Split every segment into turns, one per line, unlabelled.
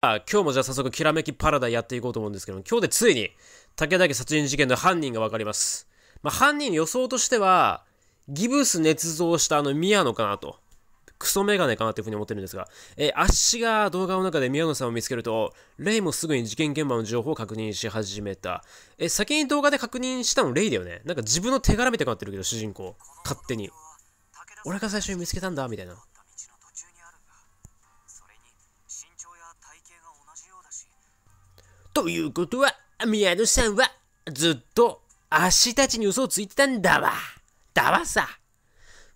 今日もじゃあ早速きらめきパラダイやっていこうと思うんですけど今日でついに武田家殺人事件の犯人が分かります、まあ、犯人の予想としてはギブス捏造したあの宮野かなと。クソメガネかなというふうに思ってるんですが、えー、アッシが動画の中で宮野さんを見つけるとレイもすぐに事件現場の情報を確認し始めた、えー先に動画で確認したのレイだよね。なんか自分の手柄みたいになってるけど主人公。勝手に。俺が最初に見つけたんだみたいなということは、宮野さんはずっと足たちに嘘をついてたんだわ。だわさ。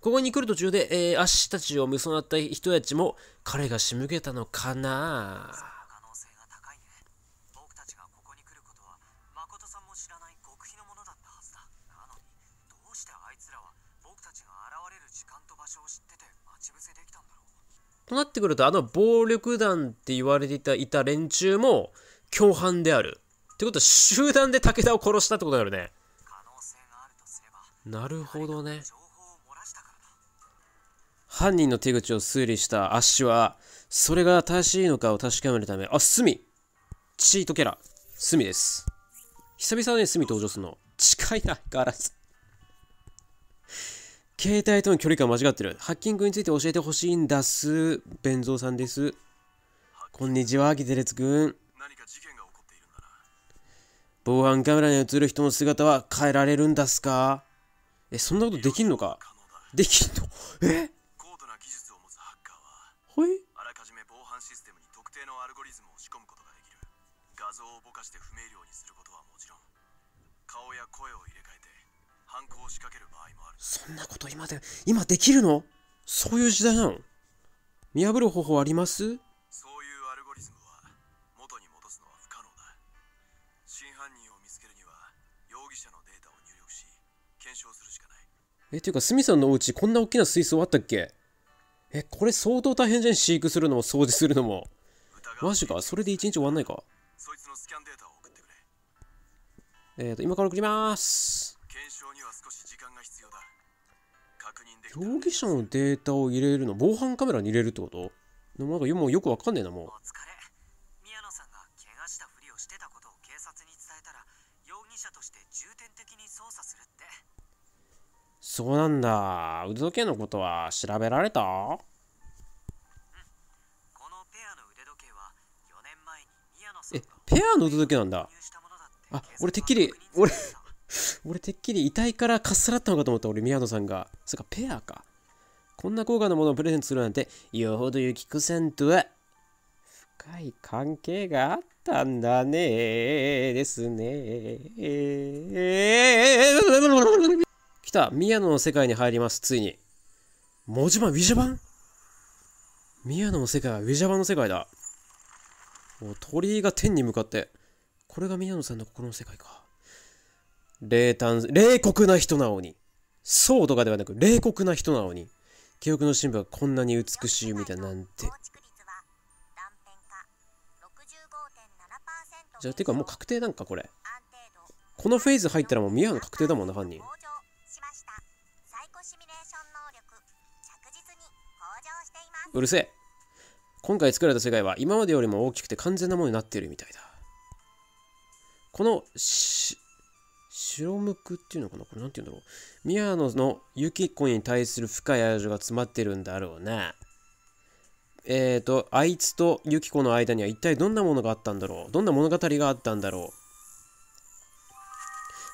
ここに来る途中で、えー、足たちを見備った人たちも彼が仕向けたのかな
可能性が高いね僕たちがここに来ることは誠さんも知らない極秘のものだったはずだなのにどうしてあいつらは僕たちが現れる時間と場所を知ってて待ち伏せできたんだろう
となってくると、あの暴力団って言われていたいた連中も共犯である。ってことは、集団で武田を殺したってことになるね。なるほどね。犯人の手口を推理したアッシュは、それが正しいのかを確かめるため、あ、スミチートキャラ、スミです。久々ね、スミ登場するの。近いな、ガラス。携帯との距離感間違ってる。ハッキングについて教えてほしいんだす。ベンゾーさんです。こんにちは、ギテレツくん。
何か事件が起こっているんだな。
防犯カメラに映る人の姿は変えられるんだすか？え、そんなことできんのか？できんの？え？
高度な技術を持つハッカーは
ほい？
あらかじめ防犯システムに特定のアルゴリズムを仕込むことができる。画像をぼかして不明瞭にすることはもちろん顔や声を入れ替えて犯行を仕掛ける場合もある。
そんなこと今で、今できるの？そういう時代なの？見破る方法あります？え、ていうか、スミさんのお家こんな大きな水槽あったっけ？え、これ相当大変じゃん、飼育するのも掃除するのも。マジかそれで一日終わんないか。
そいつのスキャンデータを送ってくれ。
えーと、今から送ります。
検証には少し時間が必要だ。確認できた。
容疑者のデータを入れるの防犯カメラに入れるってこと？なんかもうよくわかんねえな、もう
お。疲れ宮野さんが怪我したふりをしてたことを警察に伝えたら容疑者として重点的に捜査するって
そうなんだ。腕時計のことは調べられた？
このペアの腕時計は4年前に宮野さん
え
が、
ペアの腕時計なんだ。あ俺てっきり
確認済みだ
俺てっきり遺体からかっさらったのかと思った俺宮野さんが。そっかペアか。こんな高価なものをプレゼントするなんてよほどゆきこさんとは深い関係があったんだねですね来た宮野の世界に入りますついに文字盤？ウィジャ版宮野の世界はウィジャ版の世界だもう鳥居が天に向かってこれが宮野さんの心の世界か冷淡、冷酷な人なのに。そうとかではなく、冷酷な人なのに。記憶の新聞がこんなに美しいみたいなんて。じゃあ、てかもう確定なんか、これ。このフェーズ入ったらもう宮野確定だもんな、犯人うるせえ。今回作られた世界は今までよりも大きくて完全なものになっているみたいだ。このし、白むくっていうのかな？これなんて言うんだろう？宮野のユキコに対する深い愛情が詰まってるんだろうな。えーと、あいつとユキコの間には一体どんなものがあったんだろう？どんな物語があったんだろう？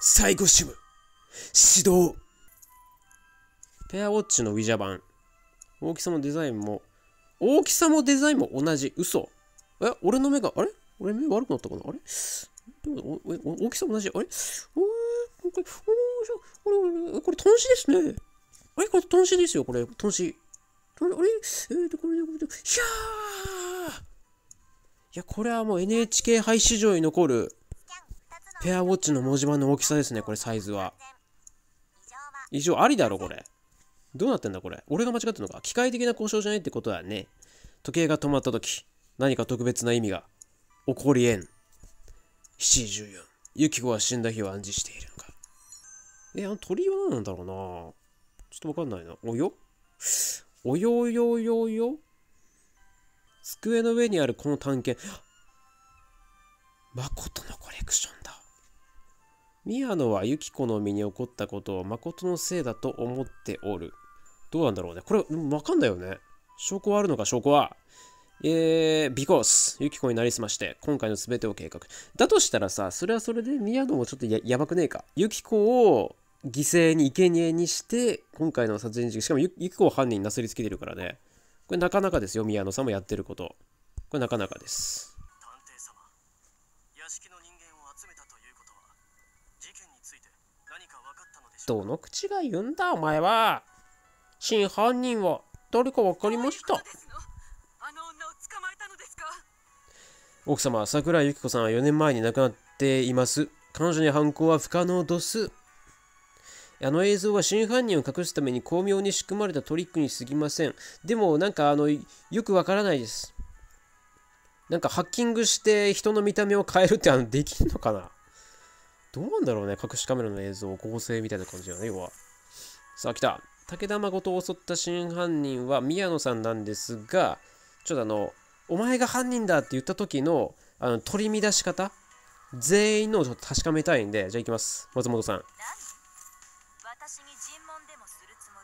サイコシム指導ペアウォッチのウィジャ版大きさもデザインも大きさもデザインも同じ。嘘。え俺の目があれ？俺目悪くなったかな？あれ？でもおお大きさも同じ？あれ？おーこれおーしょこれこれトンシですね。あれ？これトンシですよこれ。トンシあれ？えーとこれこれひゃー！いやこれはもう NHK 杯史上に残るペアウォッチの文字盤の大きさですねこれサイズは
異常は。
以上ありだろこれ。どうなってんだこれ？俺が間違ってんのか？機械的な交渉じゃないってことだね。時計が止まった時何か特別な意味が起こりえん。7時14ユキコは死んだ日を暗示しているのか。えあの鳥は何なんだろうな？ちょっとわかんないな。およ？およよよよ？机の上にあるこの探検。誠のコレクションだ。宮野はユキコの身に起こったことを誠のせいだと思っておる。どうなんだろうね。これうんわかんないよね。証拠はあるのか証拠は。えー、because ユキコになりすまして今回の全てを計画。だとしたらさそれはそれで宮野もちょっとややばくねえか。ユキコを犠牲に生贄にして今回の殺人事件しかもユユキコを犯人になすりつけてるからね。これなかなかですよ宮野さんもやってること。これなかなかです。
探偵様屋敷の人間を集めたということは事件について何か分かったのでしょう
どの？口が言うんだお前は真犯人は誰か分かりました？奥様桜井由紀子さんは4年前に亡くなっています。彼女に犯行は不可能どす。あの映像は真犯人を隠すために巧妙に仕組まれたトリックに過ぎません。でもなんかあのよくわからないです。なんかハッキングして人の見た目を変えるってあのできんのかな？どうなんだろうね隠しカメラの映像合成みたいな感じだね要は。さあ来た。武田誠を襲った真犯人は宮野さんなんですがちょっとあのお前が犯人だって言った時のあの取り乱し方？全員のをちょっと確かめたいんでじゃあ行きます。松本さん。
何？私に尋問でもするつも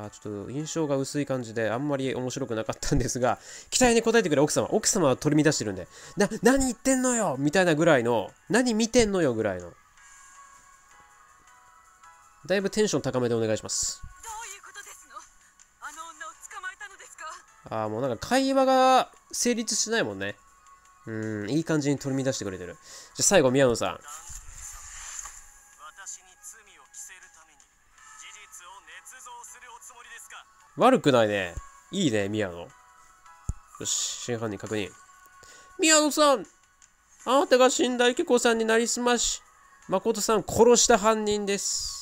り？
あーちょっと印象が薄い感じであんまり面白くなかったんですが 期待に応えてくれ奥様。奥様は取り乱してるんで。な何言ってんのよ！みたいなぐらいの何見てんのよぐらいの。だいぶテンション高めでお願いします
あ
あもうなんか会話が成立してないもんねうーんいい感じに取り乱してくれてるじゃあ最後宮野さん悪くないね。いいね、宮野。よし、真犯人確認。宮野さんあなたが死んだゆき子さんになりすまし、誠さん殺した犯人です。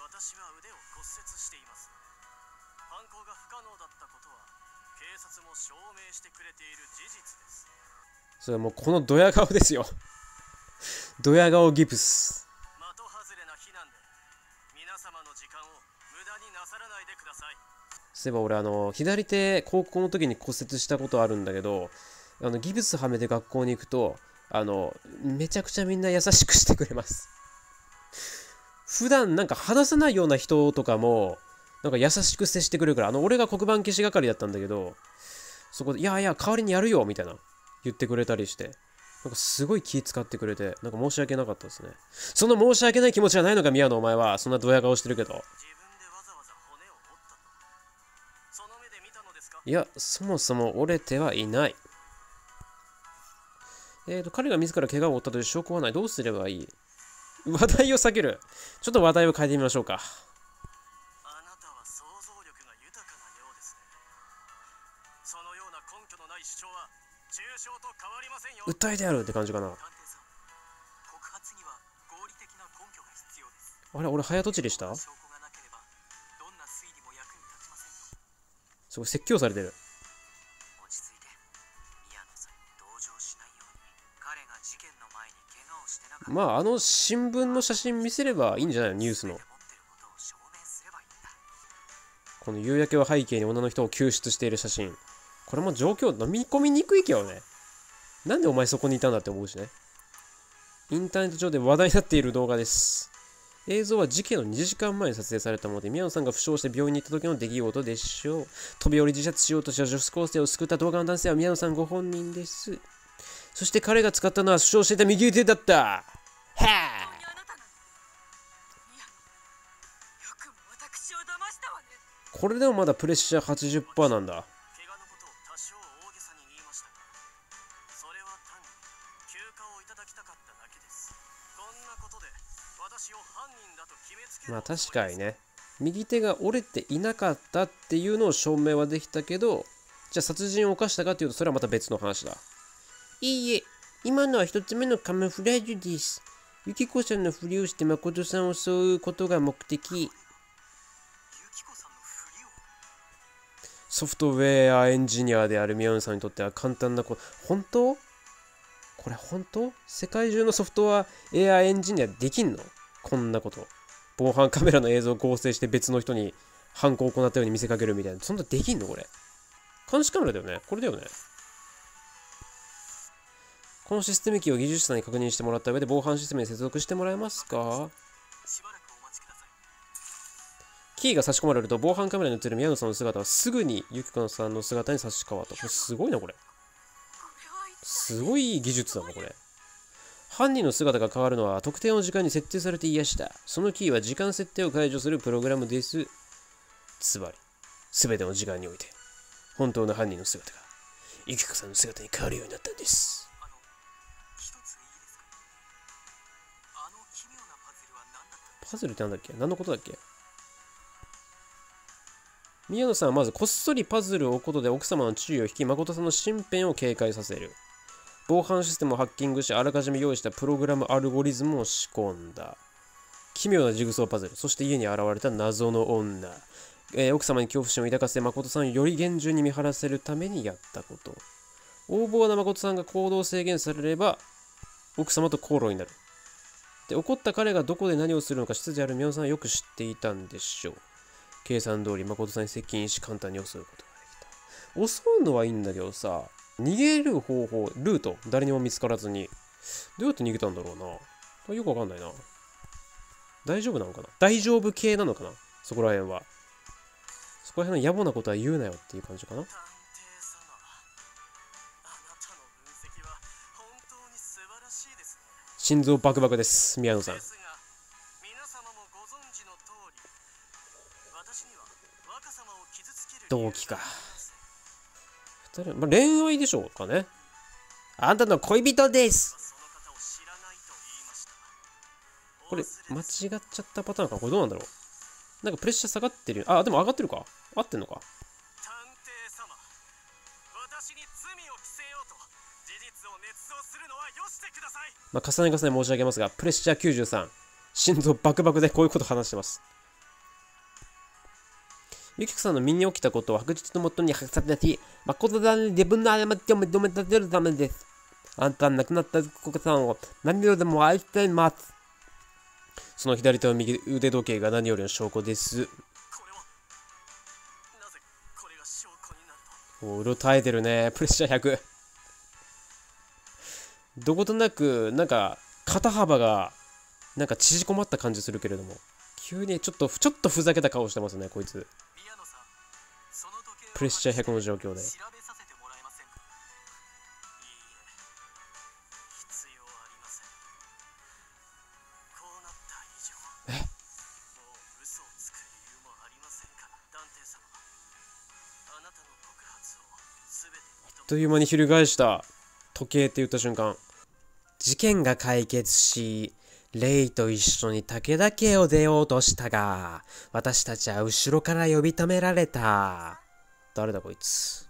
私は腕を骨折しています犯行が不可能だったことは警察も証明してくれている事実です
それもうこのドヤ顔ですよ。ドヤ顔ギプス。
的外れな非難で皆様の時間を無駄になさらないでください
そういえば俺あの、左手高校の時に骨折したことあるんだけど、あの、ギプスはめて学校に行くと、あの、めちゃくちゃみんな優しくしてくれます。普段なんか話さないような人とかも、なんか優しく接してくれるから、あの、俺が黒板消し係だったんだけど、そこで、いやいや、代わりにやるよ、みたいな、言ってくれたりして、なんかすごい気使ってくれて、なんか申し訳なかったですね。その申し訳ない気持ちはないのか、宮野お前は。そんなドヤ顔してるけど。いや、そもそも折れてはいない。えーと、彼が自ら怪我を負ったという証拠はない。どうすればいい？話題を避ける。ちょっと話題を変えてみましょうか。
あなたは想像力が豊かなようですねそのような根拠のない主張はと変わりませんよ
訴えてやるって感じかな。あれ、俺早とちりした？すごい説教されてる。まあ、あの新聞の写真見せればいいんじゃないの？ニュースの。
こ
の夕焼けを背景に女の人を救出している写真。これも状況飲み込みにくいけどね。なんでお前そこにいたんだって思うしね。インターネット上で話題になっている動画です。映像は事件の2時間前に撮影されたもので、宮野さんが負傷して病院に行った時の出来事でしょう。飛び降り自殺しようとした女子高生を救った動画の男性は宮野さんご本人です。そして彼が使ったのは負傷していた右手だった。は
本
あ。
当にあなたなの宮野よくも私を騙したわね
これでもまだプレッシャー80%なんだ。
怪我のことを多少大げさに言いましたがそれは単に休暇をいただきたかっただけですこんなことで私を犯人だ。と決めつける
まあ確かにね。右手が折れていなかったっていうのを証明はできたけどじゃあ殺人を犯したかっていうとそれはまた別の話だ。いいえ。今のは一つ目のカムフラージュですユキコさんのふりをして誠さんを襲うことが目的ソフトウェアエンジニアである宮野さんにとっては簡単なこと本当？これ本当？世界中のソフトは AI エンジニアできんの？こんなこと。防犯カメラの映像を合成して別の人に犯行を行ったように見せかけるみたいな。そんなできんの？これ。監視カメラだよね？これだよね？このシステムキーを技術者に確認してもらった上で防犯システムに接続してもらえますか？キーが差し込まれると防犯カメラに映る宮野さんの姿はすぐにユキコさんの姿に差し替わった。これすごいな、これ。すごい技術だな、これ。犯人の姿が変わるのは特定の時間に設定されていやした。そのキーは時間設定を解除するプログラムです。つまり、すべての時間において、本当の犯人の姿が、ユキコさんの姿に変わるようになったんです。
パズルっ
てなんだっけ？何のことだっけ？宮野さんはまずこっそりパズルを置くことで奥様の注意を引き誠さんの身辺を警戒させる。防犯システムをハッキングしあらかじめ用意したプログラムアルゴリズムを仕込んだ。奇妙なジグソーパズル。そして家に現れた謎の女、えー奥様に恐怖心を抱かせ誠さんをより厳重に見張らせるためにやったこと。横暴な誠さんが行動制限されれば奥様と口論になる。で怒った彼がどこで何をするのか執事ある宮野さんはよく知っていたんでしょう。計算通り誠さんに接近し簡単に襲うことができた。襲うのはいいんだけどさ逃げる方法ルート誰にも見つからずにどうやって逃げたんだろうな。よくわかんないな。大丈夫なのかな？大丈夫系なのかな？そこら辺は。そこら辺の野暮なことは言うなよっていう感じかな？心臓バクバクです。宮野さん。
ですが皆様もご存知の通り私には若様を傷つける
動機か。二人、まあ、恋愛でしょうかね。あんたの恋人です。これ間違っちゃったパターンか。これどうなんだろう。なんかプレッシャー下がってる。あでも上がってるか。合ってんのかまあ重ね重ね申し上げますがプレッシャー93心臓バクバクでこういうこと話してます。ゆきこさんの身に起きたことを白日のもとにされし誠だに自分の過ちを認め立てるためです。あんたは亡くなった国さんを何よりも愛しています。その左手の右腕時計が何よりの証拠です。うろたえてるね。プレッシャー100。どことなく、なんか、肩幅が、なんか縮こまった感じするけれども。急にちょっと、ちょっとふざけた顔してますね、こいつ。プレッシャー100の状況で。という間に翻した時計って言った瞬間。事件が解決し、レイと一緒に武田家を出ようとしたが、私たちは後ろから呼び止められた。誰だこいつ？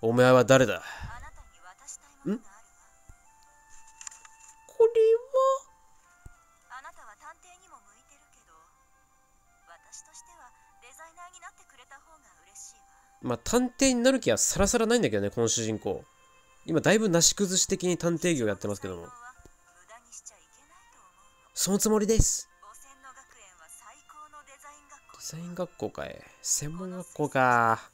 お前は誰だ？
あなたに渡したいものがあるわ
これ
あなたは探偵にも向いてるけど私としてはデザイナーになってくれた方が嬉しいわ
まあ探偵になる気はさらさらないんだけどねこの主人公今だいぶなし崩し的に探偵業やってますけども。そのつもりです。
デザイン学校
かい。専門学校か。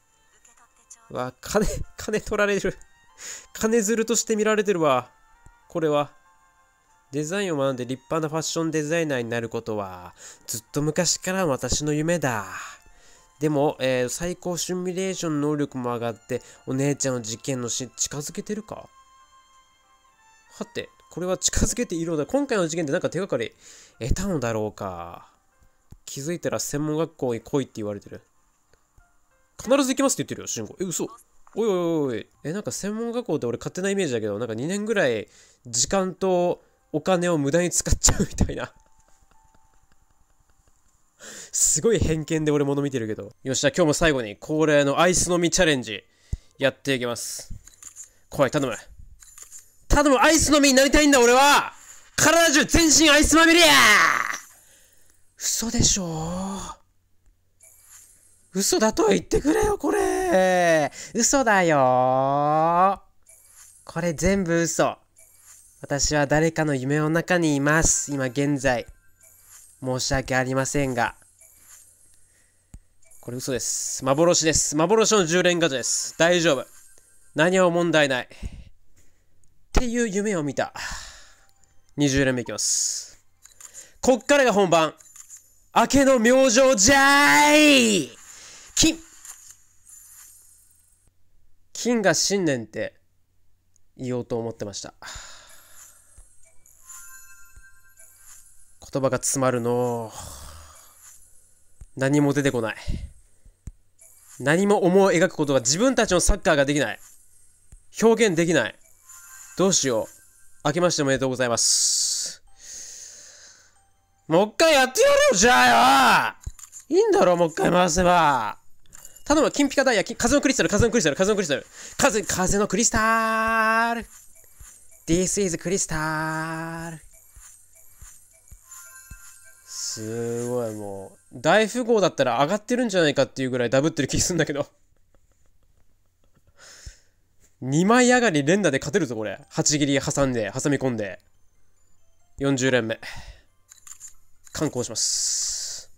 わ金金取られる。金づるとして見られてるわ。これは。デザインを学んで立派なファッションデザイナーになることはずっと昔からの私の夢だでも、えー最高シミュレーション能力も上がってお姉ちゃんの事件のし近づけてるか？はてこれは近づけているのだ今回の事件でなんか手がかり得たのだろうか気づいたら専門学校に来いって言われてる必ず行きますって言ってるよ、慎吾。え、嘘おいおいおい。え、なんか専門学校って俺勝手なイメージだけど、なんか2年ぐらい時間とお金を無駄に使っちゃうみたいな。すごい偏見で俺物見てるけど。よっしゃ、今日も最後に恒例のアイス飲みチャレンジやっていきます。来い、頼む。頼む、アイス飲みになりたいんだ俺は体中全身アイスまみれや嘘でしょ嘘だとは言ってくれよ、これ。嘘だよ。これ全部嘘。私は誰かの夢の中にいます。今現在。申し訳ありませんが。これ嘘です。幻です。幻の10連ガチャです。大丈夫。何も問題ない。っていう夢を見た。20連目いきます。こっからが本番。明けの明星じゃーい金金が新年って言おうと思ってました。言葉が詰まるの何も出てこない。何も思い描くことが自分たちのサッカーができない。表現できない。どうしよう。明けましておめでとうございます。もう一回やってやろうじゃあよいいんだろもう一回回せば。頼む、金ピカダイヤ、風のクリスタル、風のクリスタル、風のクリスタル。風、風のクリスタル。This is クリスタル。すごいもう、大富豪だったら上がってるんじゃないかっていうぐらいダブってる気するんだけど。2枚上がり連打で勝てるぞ、これ。8切り挟んで、挟み込んで。40連目。観光します。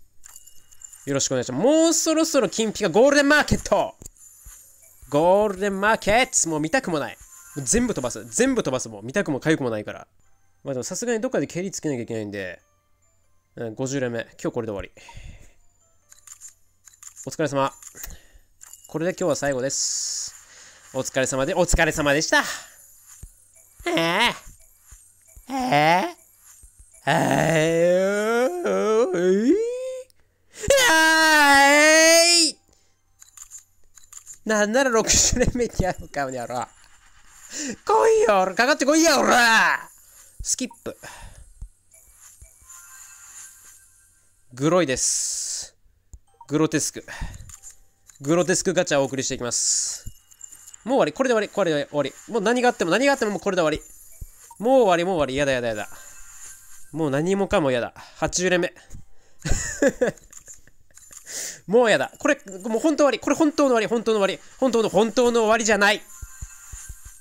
よろしくお願いします。もうそろそろ金ピカゴールデンマーケットゴールデンマーケットもう見たくもない。全部飛ばす。全部飛ばす。もう見たくも痒くもないから。まあでもさすがにどっかで蹴りつけなきゃいけないんで、うん、50連目。今日これで終わり。お疲れ様。これで今日は最後です。お疲れ様で、お疲れ様でした。えええええええいなんなら60年目にやろうか、おにゃろ。来いよ、かかってこいよ、おらスキップ。グロいです。グロテスク。グロテスクガチャをお送りしていきます。もう終わり、これで終わり、これで終わり。もう何があっても、何があってももうこれで終わり。もう終わり、もう終わり。やだやだやだ。もう何もかもやだ。80連目。もうやだ。これ、もう本当終わり。これ本当の終わり。本当の終わり。本当の、本当の終わりじゃない。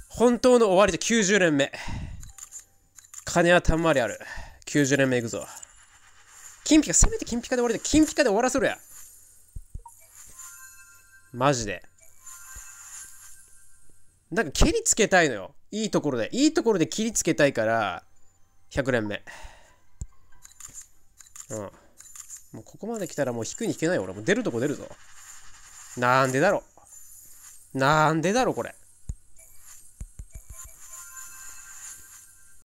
本当の終わりで90連目。金はたんまりある。90連目いくぞ。金ピカ、せめて金ピカで終わりで、金ピカで終わらせろや。マジで。なんか蹴りつけたいのよ。いいところで。いいところで切りつけたいから、100連目。うん。もうここまで来たらもう引くに引けない。俺もう出るとこ出るぞ。なんでだろう。なんでだろう、これ。